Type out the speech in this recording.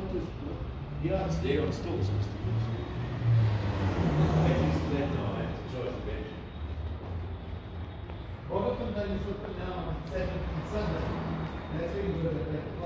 to Yeah, are there on stills. Mr. I I have to bench. Robert Fontaine is now on seventh and Sunday. That's really good at.